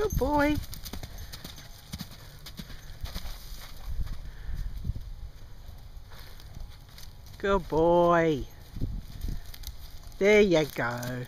Good boy. Good boy. There you go.